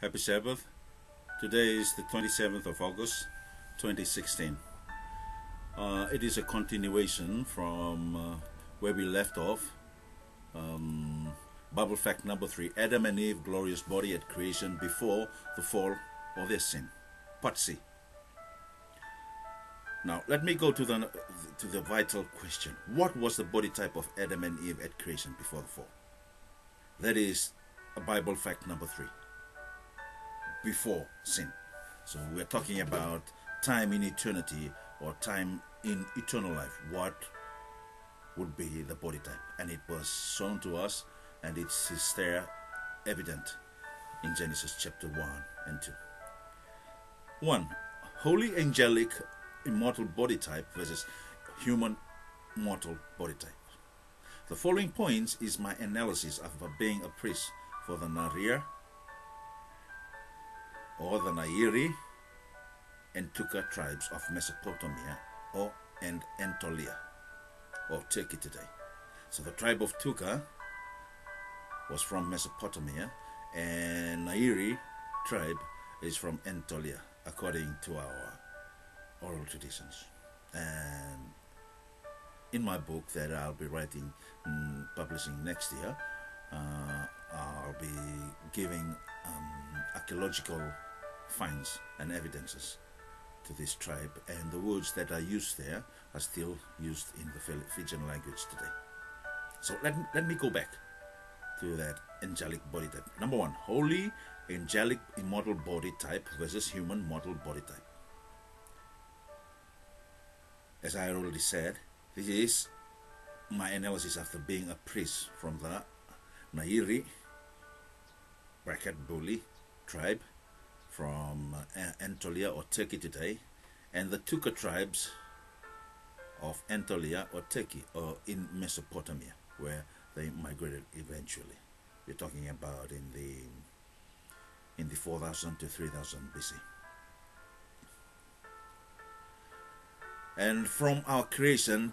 Happy Sabbath. Today is the 27th of August 2016. Uh, it is a continuation from uh, where we left off. Um, Bible fact number three Adam and Eve, glorious body at creation before the fall of their sin. Part C. Now, let me go to the, to the vital question What was the body type of Adam and Eve at creation before the fall? That is a Bible fact number three before sin. So we're talking about time in eternity or time in eternal life. What would be the body type? And it was shown to us, and it is there evident in Genesis chapter 1 and 2. 1. Holy angelic immortal body type versus human mortal body type. The following points is my analysis of being a priest for the Narir or the Nairi and Tuka tribes of Mesopotamia or and Anatolia or Turkey today. So the tribe of Tuka was from Mesopotamia and Nairi tribe is from Anatolia according to our oral traditions. And in my book that I'll be writing, mm, publishing next year, uh, I'll be giving um, archaeological finds and evidences to this tribe, and the words that are used there are still used in the Fijian language today. So let, let me go back to that angelic body type. Number one, holy angelic immortal body type versus human mortal body type. As I already said, this is my analysis after being a priest from the Nairi bracket Buli tribe from uh, Anatolia or Turkey today, and the Tuka tribes of Anatolia or Turkey or in Mesopotamia, where they migrated eventually. We're talking about in the in the 4000 to 3000 BC. And from our creation,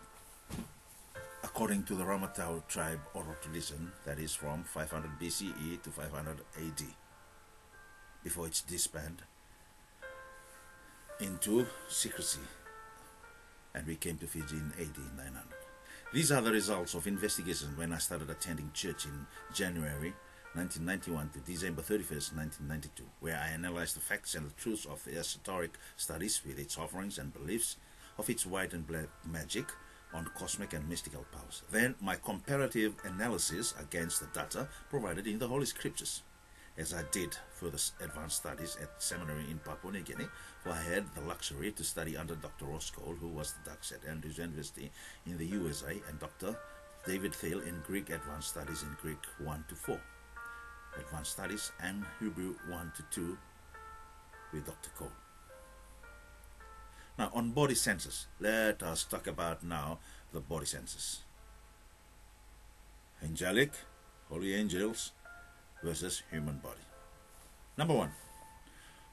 according to the Ramatau tribe oral tradition, that is from 500 BCE to 500 AD before it's disbanded into secrecy and we came to Fiji in AD 900. These are the results of investigations when I started attending church in January 1991 to December 31st, 1992, where I analyzed the facts and the truths of the esoteric studies with its offerings and beliefs of its white and black magic on cosmic and mystical powers. Then my comparative analysis against the data provided in the Holy Scriptures as I did for the advanced studies at seminary in Papua New Guinea, for I had the luxury to study under Dr. Ross Cole, who was the Dux at Andrews University in the USA, and Dr. David Thiel in Greek Advanced Studies in Greek 1 to 4, Advanced Studies, and Hebrew 1 to 2 with Dr. Cole. Now, on body senses, let us talk about now the body senses. Angelic, holy angels, versus human body. Number one,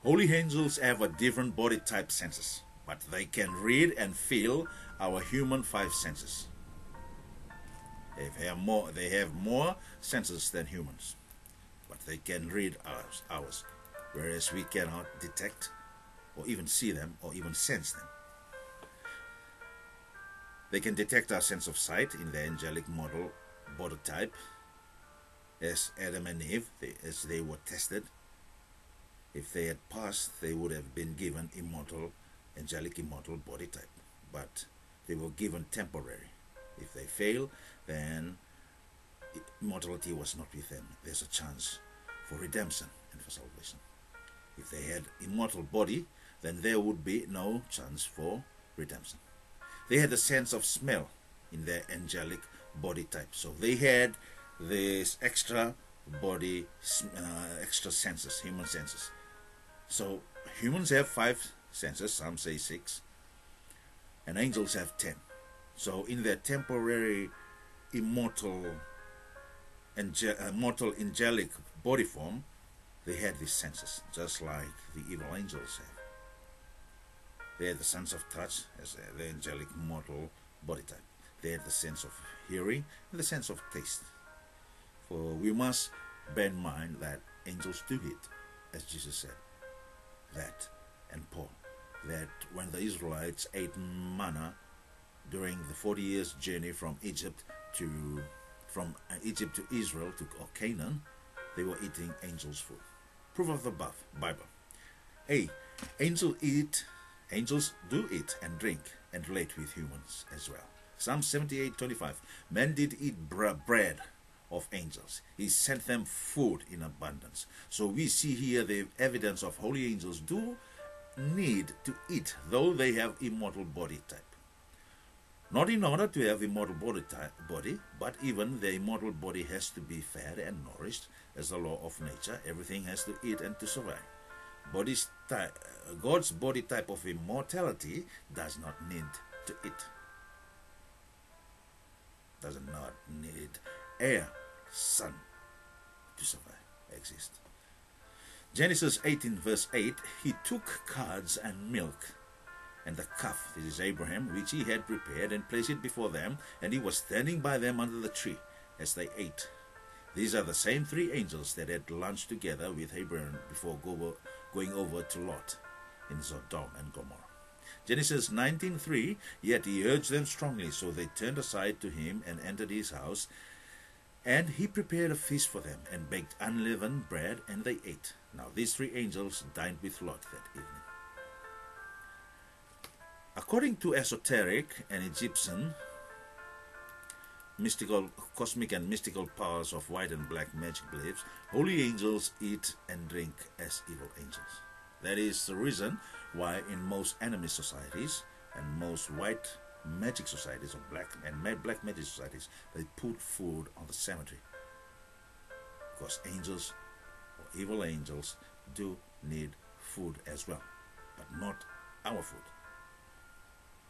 holy angels have a different body type senses, but they can read and feel our human five senses. They have more, they have more senses than humans, but they can read ours, ours, whereas we cannot detect or even see them or even sense them. They can detect our sense of sight in the angelic model body type as Adam and Eve, they, as they were tested. If they had passed, they would have been given immortal, angelic immortal body type. But they were given temporary. If they fail, then immortality was not with them. There's a chance for redemption and for salvation. If they had immortal body, then there would be no chance for redemption. They had a sense of smell in their angelic body type. So they had this extra body, uh, extra senses, human senses. So humans have five senses, some say six, and angels have ten. So in their temporary immortal, ange- uh, mortal angelic body form, they had these senses, just like the evil angels have. They had the sense of touch as the angelic mortal body type. They had the sense of hearing and the sense of taste. For we must bear in mind that angels do it, as Jesus said, that and Paul, that when the Israelites ate manna during the 40 years journey from Egypt to from uh, Egypt to Israel to Canaan, they were eating angels' food. Proof of the Bible. A. Angels eat, angels do eat and drink and relate with humans as well. Psalm 78:25. Men did eat bread of angels. He sent them food in abundance. So we see here the evidence of holy angels do need to eat, though they have immortal body type. Not in order to have immortal body, type, body, but even the immortal body has to be fed and nourished as the law of nature. Everything has to eat and to survive. Body's type, God's body type of immortality does not need to eat. Does not need air, sun to survive, exist. Genesis 18, verse 8 He took curds and milk and the calf, this is Abraham, which he had prepared, and placed it before them, and he was standing by them under the tree as they ate. These are the same three angels that had lunched together with Abraham before going over to Lot in Sodom and Gomorrah. Genesis 19:3 Yet he urged them strongly, so they turned aside to him and entered his house, and he prepared a feast for them and baked unleavened bread, and they ate. Now these three angels dined with Lot that evening. According to esoteric and Egyptian mystical, cosmic and mystical powers of white and black magic beliefs, holy angels eat and drink as evil angels. That is the reason why in most enemy societies and most white magic societies or black and black magic societies, they put food on the cemetery. Because angels or evil angels do need food as well, but not our food.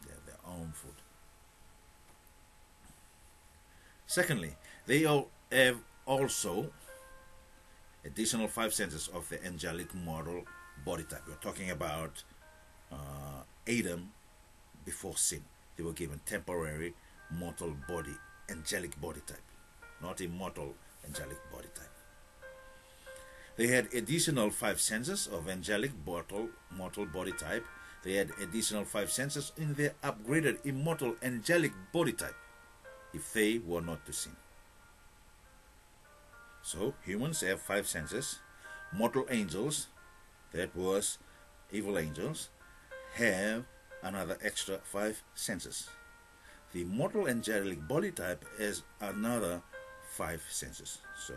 They have their own food. Secondly, they all have also additional five senses of the angelic mortal body type. We're talking about uh, Adam before sin. They were given temporary mortal body, angelic body type, not immortal angelic body type. They had additional five senses of angelic mortal, mortal body type they had additional five senses in their upgraded immortal angelic body type if they were not to sin. So humans have five senses. Mortal angels, that was evil angels, have another extra five senses. The mortal angelic body type has another five senses. So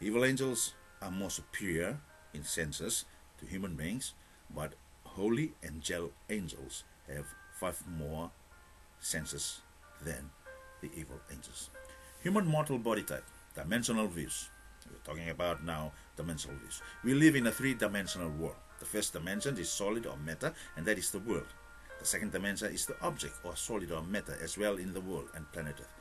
evil angels are more superior in senses to human beings, but holy angel angels have five more senses than the evil angels. Human mortal body type, dimensional views. We're talking about now dimensional views. We live in a three dimensional world. The first dimension is solid or matter, and that is the world. The second dimension is the object or solid or matter as well in the world and planet Earth.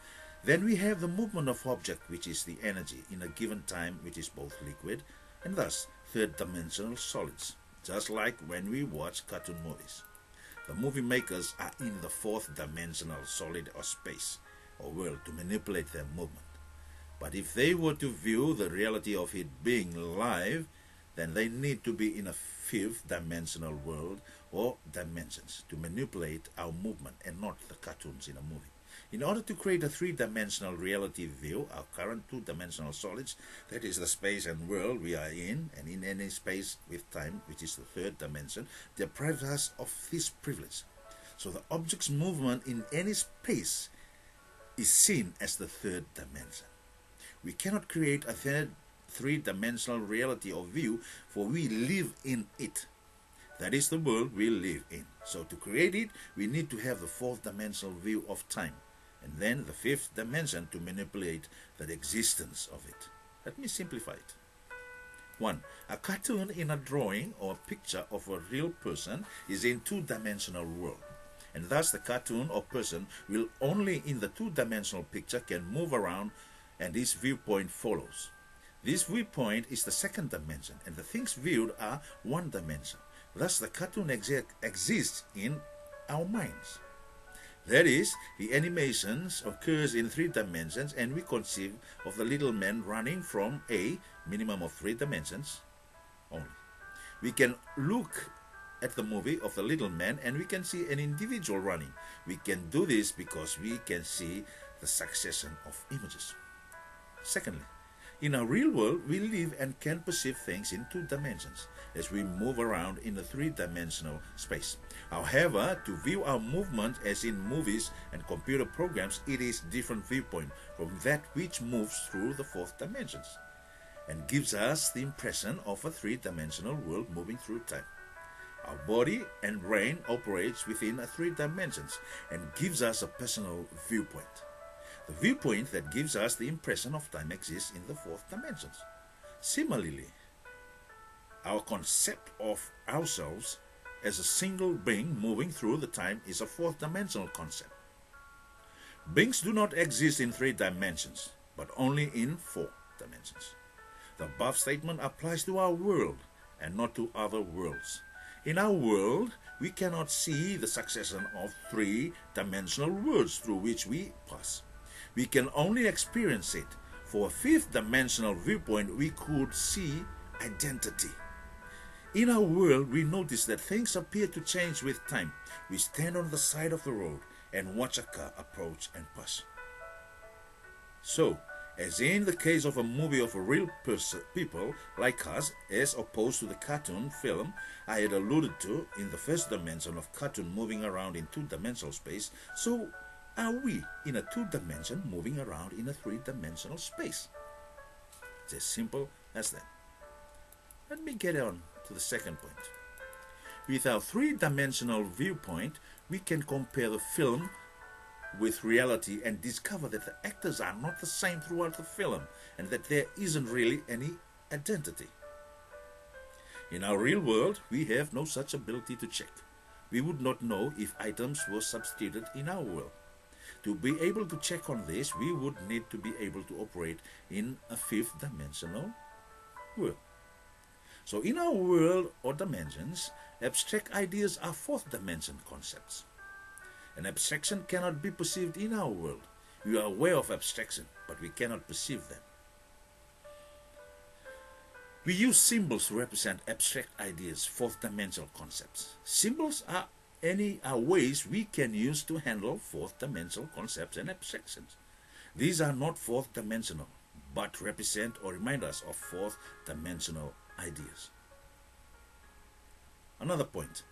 Then we have the movement of object, which is the energy in a given time, which is both liquid and thus third dimensional solids just like when we watch cartoon movies. The movie makers are in the fourth dimensional solid or space or world to manipulate their movement. But if they were to view the reality of it being live, then they need to be in a fifth dimensional world or dimensions to manipulate our movement and not the cartoons in a movie. In order to create a three-dimensional reality view, our current two-dimensional solids, that is the space and world we are in, and in any space with time, which is the third dimension, deprives us of this privilege. So the object's movement in any space is seen as the third dimension. We cannot create a third three-dimensional reality of view, for we live in it. That is the world we live in. So to create it, we need to have the fourth dimensional view of time and then the fifth dimension to manipulate the existence of it. Let me simplify it. 1. A cartoon in a drawing or picture of a real person is in two-dimensional world. And thus the cartoon or person will only in the two-dimensional picture can move around and his viewpoint follows. This viewpoint is the second dimension and the things viewed are one dimension. Thus the cartoon exi exists in our minds. That is, the animations occurs in three dimensions and we conceive of the little man running from A, minimum of three dimensions, only. We can look at the movie of the little man and we can see an individual running. We can do this because we can see the succession of images. Secondly, in our real world, we live and can perceive things in two dimensions as we move around in a three dimensional space. However, to view our movement as in movies and computer programs, it is different viewpoint from that which moves through the fourth dimensions and gives us the impression of a three dimensional world moving through time. Our body and brain operates within a three dimensions and gives us a personal viewpoint. The viewpoint that gives us the impression of time exists in the fourth dimensions. Similarly, our concept of ourselves as a single being moving through the time is a fourth dimensional concept. Beings do not exist in three dimensions, but only in four dimensions. The above statement applies to our world and not to other worlds. In our world, we cannot see the succession of three dimensional worlds through which we pass. We can only experience it. For a fifth dimensional viewpoint, we could see identity. In our world, we notice that things appear to change with time. We stand on the side of the road and watch a car approach and pass. So, as in the case of a movie of real people like us, as opposed to the cartoon film I had alluded to in the first dimension of cartoon moving around in two dimensional space, so are we in a two dimension moving around in a three dimensional space? It's as simple as that. Let me get on to the second point. With our three dimensional viewpoint, we can compare the film with reality and discover that the actors are not the same throughout the film and that there isn't really any identity. In our real world, we have no such ability to check. We would not know if items were substituted in our world. To be able to check on this, we would need to be able to operate in a fifth dimensional world. So, in our world or dimensions, abstract ideas are fourth dimension concepts. An abstraction cannot be perceived in our world. We are aware of abstraction, but we cannot perceive them. We use symbols to represent abstract ideas, fourth dimensional concepts. Symbols are any are ways we can use to handle fourth dimensional concepts and abstractions. These are not fourth dimensional, but represent or remind us of fourth dimensional ideas. Another point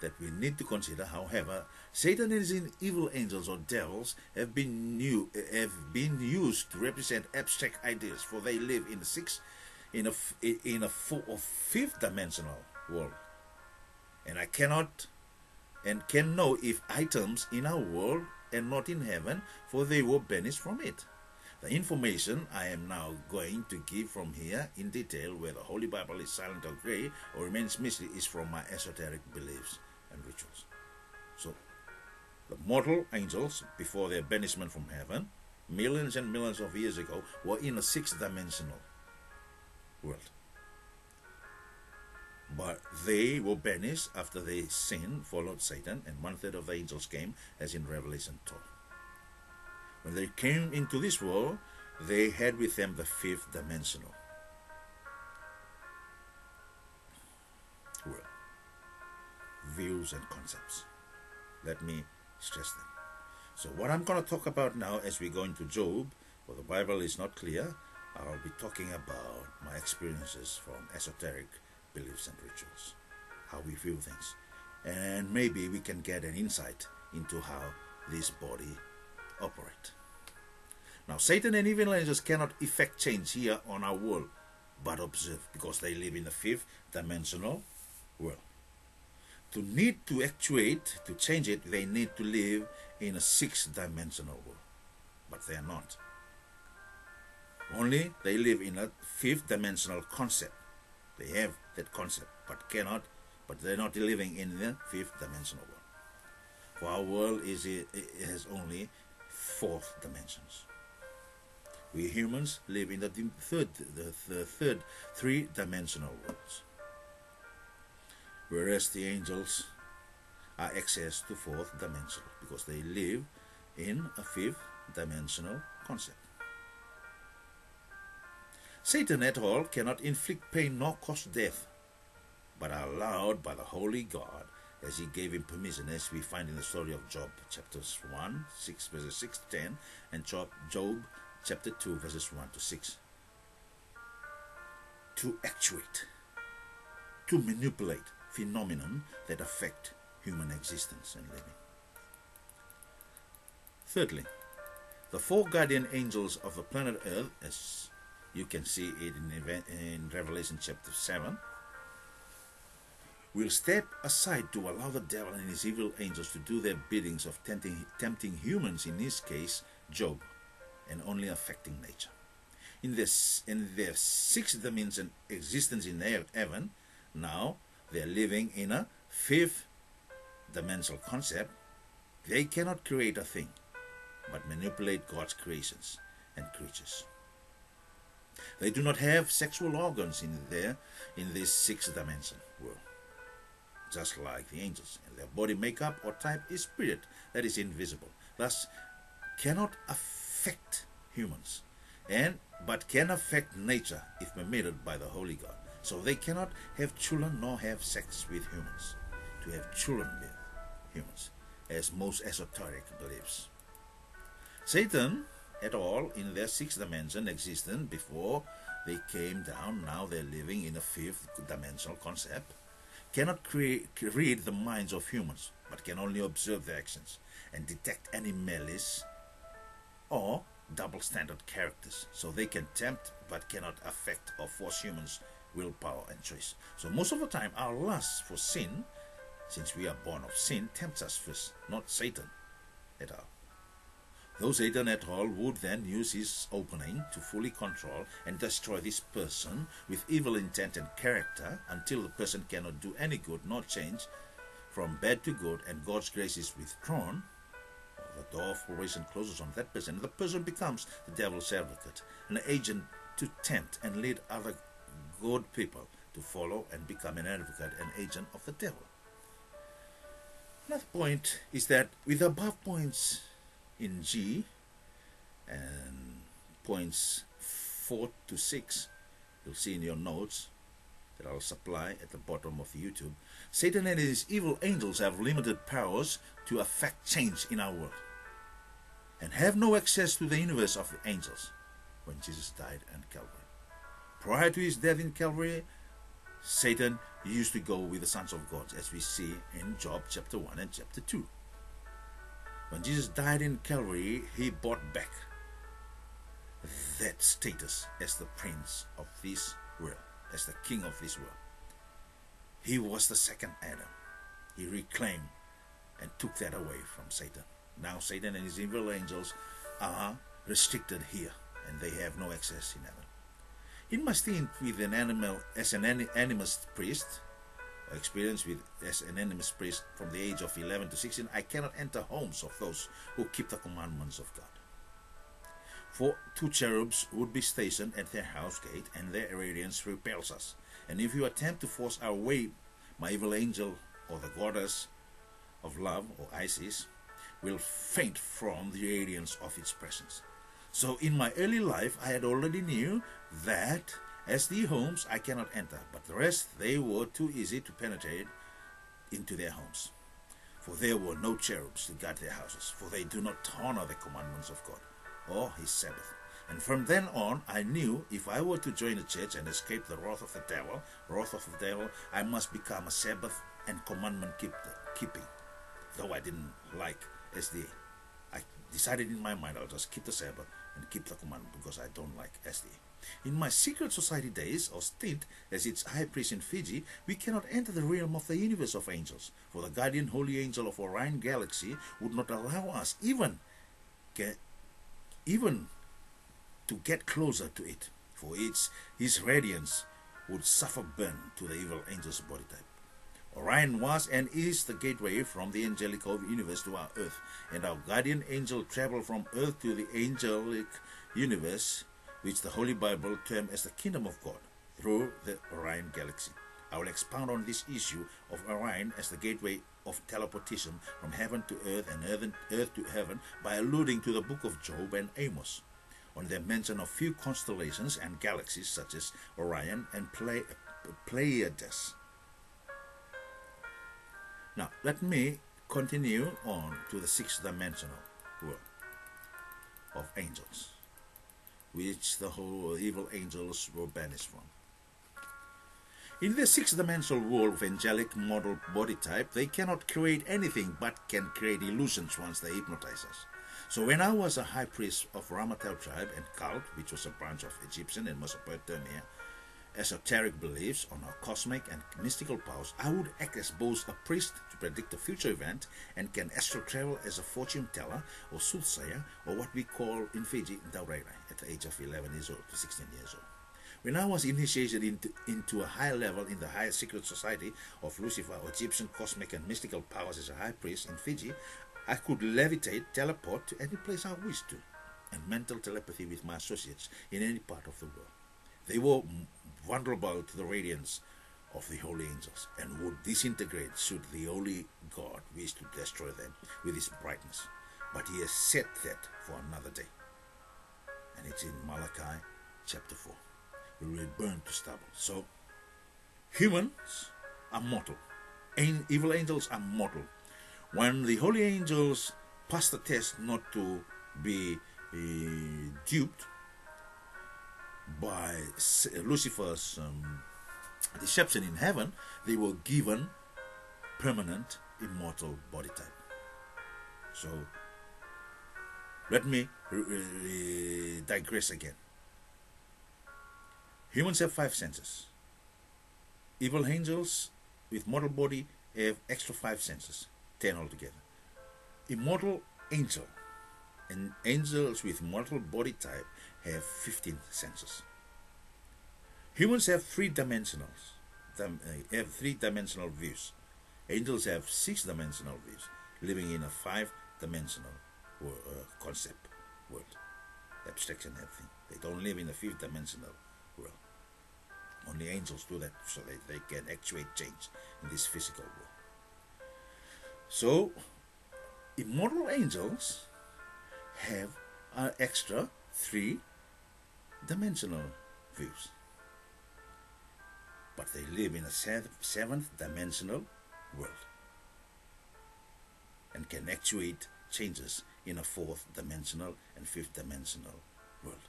that we need to consider, however, Satan and his evil angels or devils have been new, have been used to represent abstract ideas, for they live in a six, in a in a four or fifth dimensional world, and I cannot and can know if items in our world and not in heaven, for they were banished from it. The information I am now going to give from here in detail, whether the Holy Bible is silent or grey or remains mystery, is from my esoteric beliefs and rituals. So, the mortal angels, before their banishment from heaven, millions and millions of years ago, were in a sixth dimensional world. But they were banished after they sinned, followed Satan, and one third of the angels came, as in Revelation 12. When they came into this world, they had with them the fifth dimensional world. Views and concepts. Let me stress them. So, what I'm going to talk about now as we go into Job, for the Bible is not clear, I'll be talking about my experiences from esoteric beliefs and rituals, how we view things, and maybe we can get an insight into how this body operate. Now, Satan and evil angels cannot effect change here on our world, but observe because they live in the fifth dimensional world. To need to actuate, to change it, they need to live in a sixth dimensional world, but they are not. Only they live in a fifth dimensional concept. They have that concept, but cannot, but they're not living in the fifth dimensional world. For our world is it, has only fourth dimensions. We humans live in the third, the, the third three-dimensional worlds, whereas the angels are access to fourth dimensional because they live in a fifth dimensional concept. Satan at all cannot inflict pain nor cause death, but are allowed by the holy God as he gave him permission, as we find in the story of Job, chapters 1, 6, verses 6 to 10, and Job, Job chapter 2, verses 1 to 6. To actuate, to manipulate phenomena that affect human existence and living. Thirdly, the four guardian angels of the planet Earth, as you can see it in, in Revelation chapter 7, will step aside to allow the devil and his evil angels to do their biddings of tempting, tempting humans, in this case, Job, and only affecting nature. In, this, in their sixth dimension existence in heaven, now they're living in a fifth dimensional concept. They cannot create a thing, but manipulate God's creations and creatures. They do not have sexual organs in there in this sixth dimension world just like the angels, and their body makeup or type is spirit that is invisible, thus cannot affect humans, and but can affect nature if permitted by the Holy God. So they cannot have children nor have sex with humans. To have children with humans, as most esoteric believes. Satan, at all, in their sixth dimension existence before they came down, now they're living in a fifth dimensional concept cannot create, read the minds of humans, but can only observe their actions and detect any malice or double standard characters. So they can tempt but cannot affect or force humans' willpower and choice. So most of the time, our lust for sin, since we are born of sin, tempts us first, not Satan at all. Though Satan et al. would then use his opening to fully control and destroy this person with evil intent and character until the person cannot do any good nor change from bad to good and God's grace is withdrawn, the door of probation closes on that person, the person becomes the devil's advocate, an agent to tempt and lead other good people to follow and become an advocate and agent of the devil. Another point is that with above points in G and points 4 to 6 you'll see in your notes that I'll supply at the bottom of YouTube Satan and his evil angels have limited powers to affect change in our world and have no access to the universe of the angels when Jesus died on Calvary. Prior to his death in Calvary, Satan used to go with the sons of God, as we see in Job chapter 1 and chapter 2. When Jesus died in Calvary, he bought back that status as the prince of this world, as the king of this world. He was the second Adam. He reclaimed and took that away from Satan. Now Satan and his evil angels are restricted here and they have no access in heaven. In my stint with an animal as an animist priest, experience with as an animist priest from the age of 11 to 16, I cannot enter homes of those who keep the commandments of God. For two cherubs would be stationed at their house gate, and their radiance repels us. And if you attempt to force our way, my evil angel or the goddess of love, or Isis, will faint from the radiance of its presence. So in my early life, I had already knew that as the homes I cannot enter, but the rest they were too easy to penetrate into their homes. For there were no cherubs to guard their houses, for they do not honor the commandments of God or his Sabbath. And from then on, I knew if I were to join the church and escape the wrath of the devil, wrath of the devil, I must become a Sabbath and commandment keeping. Though I didn't like SDA, I decided in my mind I'll just keep the Sabbath and keep the commandment because I don't like SDA. In my secret society days or stint as its high priest in Fiji, we cannot enter the realm of the universe of angels, for the guardian holy angel of Orion galaxy would not allow us even get even to get closer to it, for its his radiance would suffer burn to the evil angel's body type. Orion was and is the gateway from the angelic universe to our earth, and our guardian angel traveled from earth to the angelic universe which the Holy Bible term as the kingdom of God through the Orion galaxy. I will expound on this issue of Orion as the gateway of teleportation from heaven to earth and earth to heaven by alluding to the book of Job and Amos. on the mention of few constellations and galaxies such as Orion and Ple- Pleiades. Now, let me continue on to the sixth dimensional world of angels, which the whole evil angels were banished from. In the sixth dimensional world of angelic model body type, they cannot create anything but can create illusions once they hypnotize us. So when I was a high priest of Ramatel tribe and cult, which was a branch of Egyptian and Mesopotamia, esoteric beliefs on our cosmic and mystical powers, I would act as both a priest to predict a future event and can astral travel as a fortune teller or soothsayer or what we call in Fiji Daurera at the age of 11 years old to 16 years old. When I was initiated into, into a higher level in the higher secret society of Lucifer, Egyptian cosmic and mystical powers as a high priest in Fiji, I could levitate, teleport to any place I wished to, and mental telepathy with my associates in any part of the world. They were vulnerable to the radiance of the holy angels and would disintegrate should the holy God wish to destroy them with his brightness. But he has set that for another day. And it's in Malachi chapter 4. We will burn to stubble. So, humans are mortal. Evil angels are mortal. When the holy angels pass the test not to be uh, duped by Lucifer's um, deception in heaven, they were given permanent immortal body type. So, let me digress again. Humans have five senses. Evil angels with mortal body have extra five senses, ten altogether. Immortal angel and angels with mortal body type have 15 senses. Humans have three dimensionals, uh, have three dimensional views. Angels have six dimensional views, living in a five dimensional uh, concept world, abstraction everything. They don't live in a fifth dimensional world. Only angels do that so that they can actuate change in this physical world. So, immortal angels have an extra three dimensional views. But they live in a seventh dimensional world and can actuate changes in a fourth dimensional and fifth dimensional world.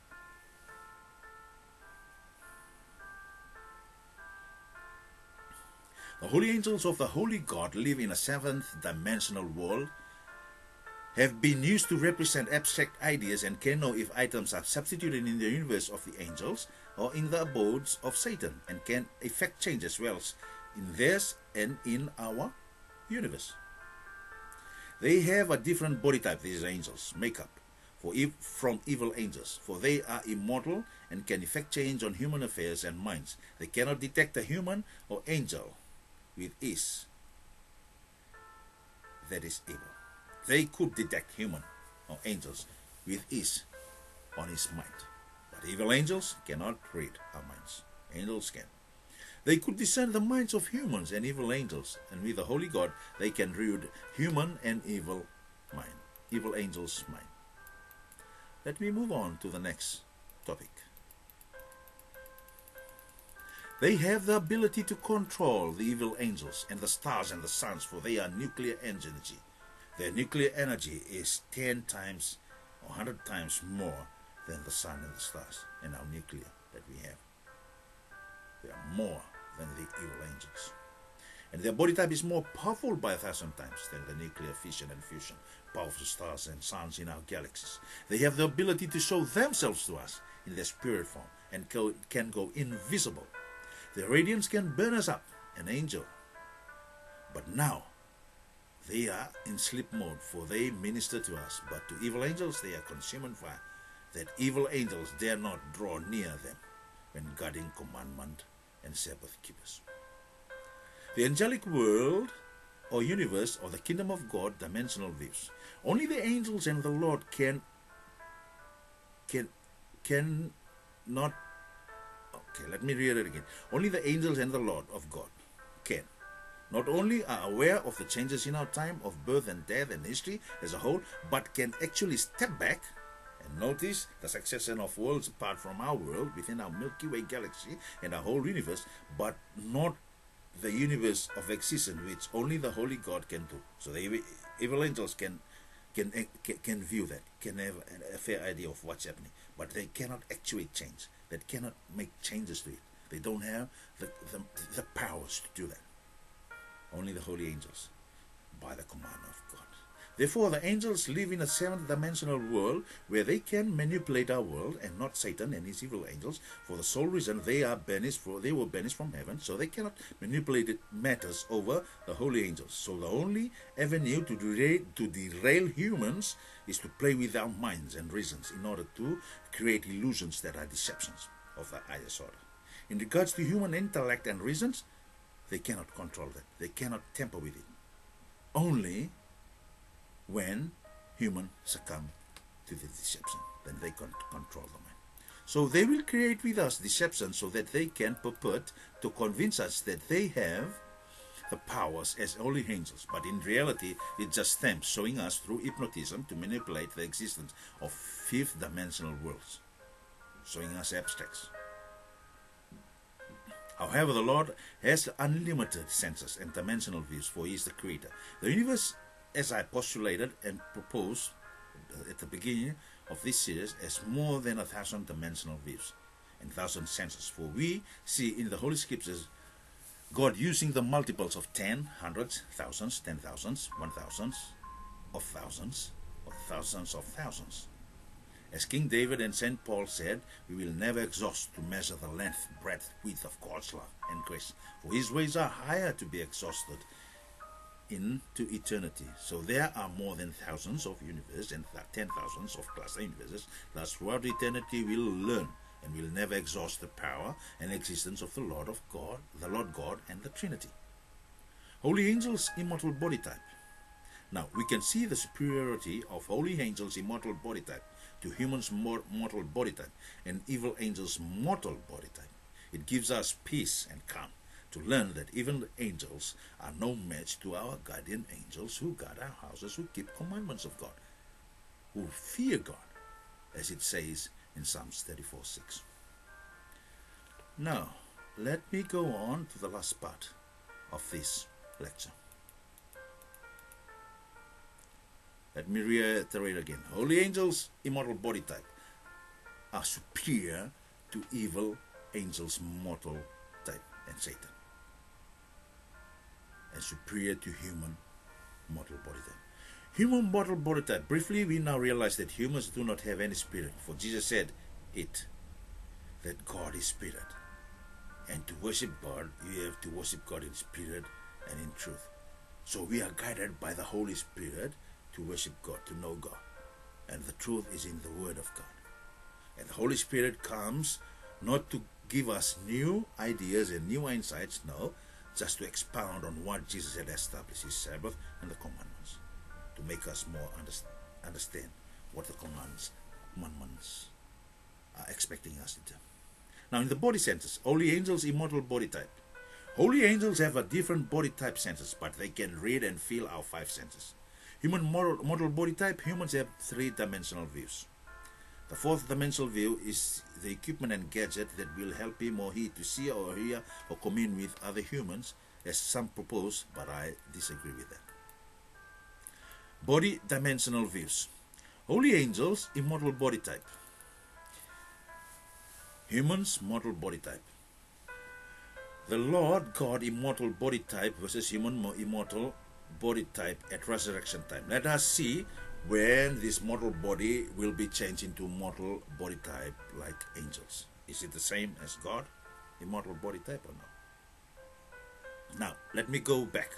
The holy angels of the holy God live in a seventh dimensional world have been used to represent abstract ideas and can know if items are substituted in the universe of the angels or in the abodes of Satan and can effect change as well in theirs and in our universe. They have a different body type, these angels, makeup, for ev- from evil angels, for they are immortal and can effect change on human affairs and minds. They cannot detect a human or angel with ease that is evil. They could detect human or angels with ease on his mind. But evil angels cannot read our minds. Angels can. They could discern the minds of humans and evil angels, and with the Holy God, they can read human and evil mind, evil angels' mind. Let me move on to the next topic. They have the ability to control the evil angels and the stars and the suns, for they are nuclear energy. Their nuclear energy is 10 times or 100 times more than the sun and the stars and our nuclear that we have. They are more than the evil angels. And their body type is more powerful by a thousand times than the nuclear fission and fusion, powerful stars and suns in our galaxies. They have the ability to show themselves to us in their spirit form and can go invisible. Their radiance can burn us up, an angel. But now, they are in sleep mode, for they minister to us, but to evil angels they are consuming fire, that evil angels dare not draw near them when guarding commandment and Sabbath keepers. The angelic world or universe or the kingdom of God dimensional views. Only the angels and the Lord can can can not okay, let me read it again. Only the angels and the Lord of God not only are aware of the changes in our time of birth and death and history as a whole, but can actually step back And notice the succession of worlds apart from our world, within our Milky Way galaxy and our whole universe, but not the universe of existence which only the Holy God can do. So the evil, angels can, can eh, can can view that, can have a fair idea of what's happening, but they cannot actually change. They cannot make changes to it. They don't have the, the, the powers to do that. Only the holy angels, by the command of God. Therefore, the angels live in a seventh dimensional world where they can manipulate our world and not Satan and his evil angels for the sole reason they are banished for they were banished from heaven, so they cannot manipulate matters over the holy angels. So the only avenue to derail, to derail humans is to play with our minds and reasons in order to create illusions that are deceptions of the highest order. In regards to human intellect and reasons, they cannot control that. They cannot tamper with it. Only when humans succumb to the deception, then they can control the mind. So they will create with us deception so that they can purport to convince us that they have the powers as holy angels, but in reality, it's just them showing us through hypnotism to manipulate the existence of fifth dimensional worlds, showing us abstracts. However, the Lord has unlimited senses and dimensional views, for He is the Creator. The universe as I postulated and proposed uh, at the beginning of this series, has more than a thousand dimensional views and thousand senses. For we see in the Holy Scriptures God using the multiples of ten, hundreds, thousands, ten thousands, one thousands, of thousands, of thousands of thousands. As King David and St. Paul said, we will never exhaust to measure the length, breadth, width of God's love and grace, for his ways are higher to be exhausted into eternity. So there are more than thousands of universes and ten thousands of cluster universes. Thus, throughout eternity, we'll learn and we'll never exhaust the power and existence of the Lord of God, the Lord God, and the Trinity. Holy angels, immortal body type. Now, we can see the superiority of holy angels' immortal body type to humans' mortal body type and evil angels' mortal body type. It gives us peace and calm to learn that even the angels are no match to our guardian angels who guard our houses, who keep commandments of God, who fear God, as it says in Psalms 34 6. Now, let me go on to the last part of this lecture. Let me reiterate again. Holy angels, immortal body type, are superior to evil angels, mortal type, and Satan and superior to human mortal body type. Human mortal body type. Briefly, we now realize that humans do not have any spirit, for Jesus said it, that God is spirit. And to worship God, you have to worship God in spirit and in truth. So we are guided by the Holy Spirit to worship God, to know God. And the truth is in the Word of God. And the Holy Spirit comes not to give us new ideas and new insights, no, just to expound on what Jesus had established his Sabbath and the commandments, to make us more understand what the commands, commandments are expecting us to do. Now, in the body senses, holy angels' immortal body type. Holy angels have a different body type senses, but they can read and feel our five senses. Human mortal, mortal body type, humans have three dimensional views. The fourth dimensional view is the equipment and gadget that will help him or he to see or hear or commune with other humans, as some propose, but I disagree with that. Body dimensional views. Holy angels, immortal body type. Humans, mortal body type. The Lord God, immortal body type versus human immortal body type at resurrection time. Let us see when this mortal body will be changed into mortal body type like angels. Is it the same as God, immortal body type or not? Now, let me go back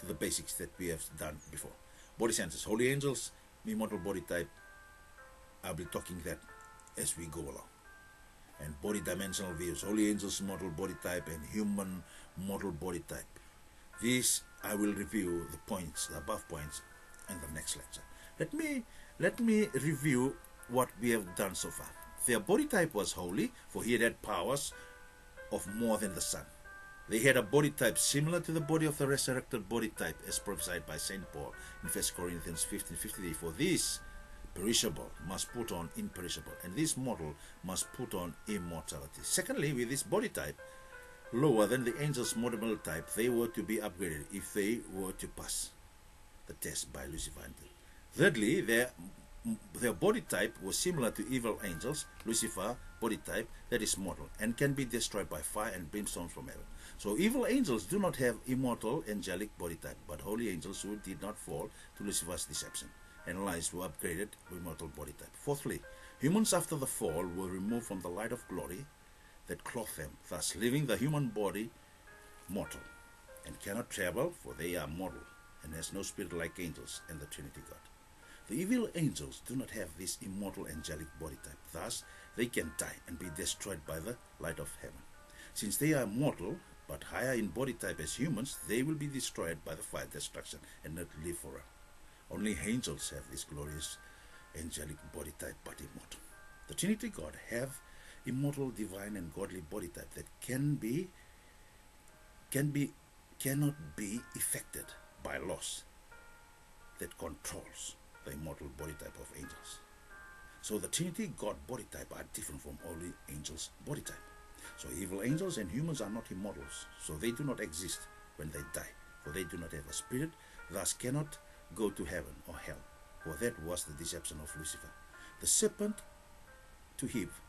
to the basics that we have done before. Body senses, holy angels, immortal body type. I'll be talking that as we go along. And body dimensional views, holy angels, mortal body type, and human mortal body type. These I will review the points, the above points, in the next lecture. Let me let me review what we have done so far. Their body type was holy, for he had had powers of more than the sun. They had a body type similar to the body of the resurrected body type, as prophesied by St. Paul in 1 Corinthians 15 53. For this perishable must put on imperishable, and this mortal must put on immortality. Secondly, with this body type, lower than the angels' mortal type, they were to be upgraded if they were to pass the test by Lucifer. Thirdly, their their body type was similar to evil angels, Lucifer body type that is mortal and can be destroyed by fire and brimstone from heaven. So evil angels do not have immortal angelic body type, but holy angels who did not fall to Lucifer's deception and lies were upgraded with immortal body type. Fourthly, humans after the fall were removed from the light of glory that clothed them, thus leaving the human body mortal and cannot travel, for they are mortal and has no spirit like angels and the Trinity God. The evil angels do not have this immortal angelic body type, thus they can die and be destroyed by the light of heaven. Since they are mortal, but higher in body type as humans, they will be destroyed by the fire destruction and not live forever. Only angels have this glorious angelic body type, but immortal. The Trinity God have immortal, divine, and godly body type that can be can be cannot be affected by loss that controls the immortal body type of angels. So the Trinity God body type are different from only angels body type. So evil angels and humans are not immortals, so they do not exist when they die, for they do not have a spirit, thus cannot go to heaven or hell, for that was the deception of Lucifer. The serpent to Eve,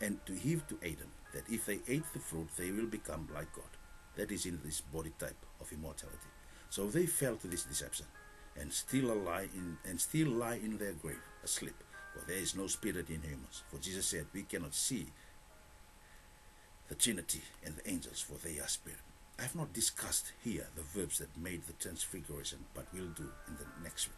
and to Eve to Adam, that if they ate the fruit, they will become like God. That is in this body type of immortality. So they fell to this deception and still lie in and still lie in their grave, asleep. For there is no spirit in humans. For Jesus said, We cannot see the Trinity and the angels, for they are spirit. I have not discussed here the verbs that made the transfiguration, but will do in the next week.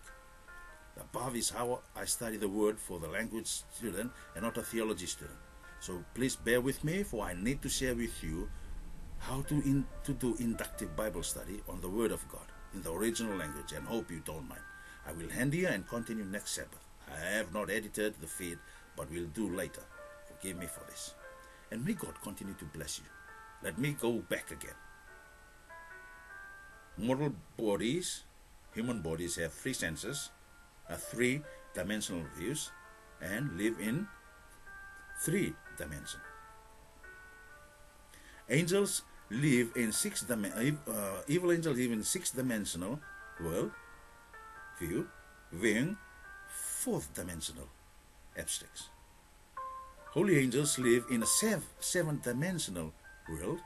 The above is how I study the word for the language student and not a theology student. So please bear with me, for I need to share with you how to, in, to do inductive Bible study on the Word of God in the original language and hope you don't mind. I will hand here and continue next Sabbath. I have not edited the feed, but will do later. Forgive me for this. And may God continue to bless you. Let me go back again. Mortal bodies, human bodies have three senses, three dimensional views, and live in three dimensions. Angels live in six dimensional, uh, evil angels live in six dimensional world view, viewing fourth dimensional abstracts. Holy angels live in a seven, seven dimensional world,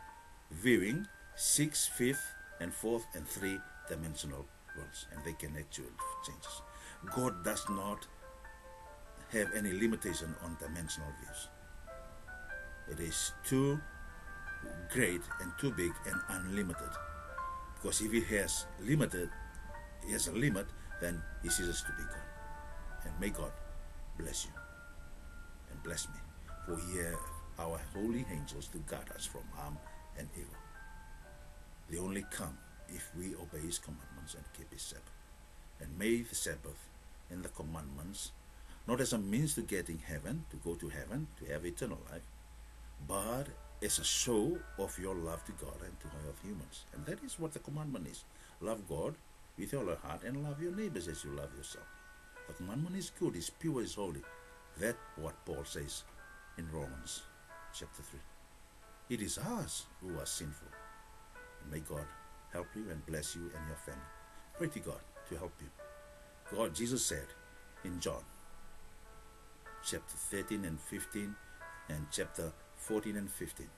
viewing six, fifth, and fourth, and three dimensional worlds, and they can actually change. God does not have any limitation on dimensional views. It is too great and too big and unlimited. Because if he has limited, he has a limit, then he ceases to be God. And may God bless you and bless me. For he have our holy angels to guard us from harm and evil. They only come if we obey his commandments and keep his Sabbath. And may the Sabbath and the commandments not as a means to getting heaven, to go to heaven, to have eternal life, but it's a show of your love to God and to all of humans. And that is what the commandment is. Love God with all your heart and love your neighbors as you love yourself. The commandment is good, is pure, is holy. That's what Paul says in Romans chapter 3. It is us who are sinful. May God help you and bless you and your family. Pray to God to help you. God, Jesus said in John chapter 13 and 15 and chapter 14 and 15.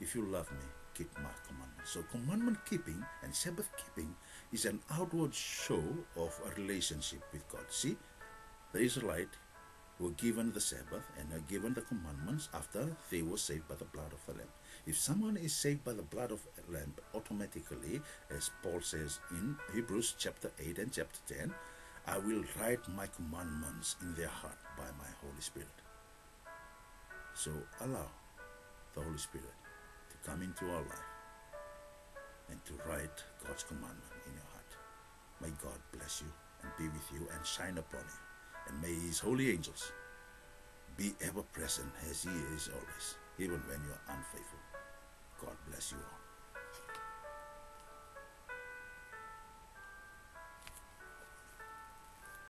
If you love me, keep my commandments. So, commandment keeping and Sabbath keeping is an outward show of a relationship with God. See, the Israelites were given the Sabbath and are given the commandments after they were saved by the blood of the Lamb. If someone is saved by the blood of the lamb, automatically, as Paul says in Hebrews chapter 8 and chapter 10, I will write my commandments in their heart by my Holy Spirit. So allow the Holy Spirit to come into our life and to write God's commandment in your heart. May God bless you and be with you and shine upon you. And may His holy angels be ever present as He is always, even when you are unfaithful. God bless you all.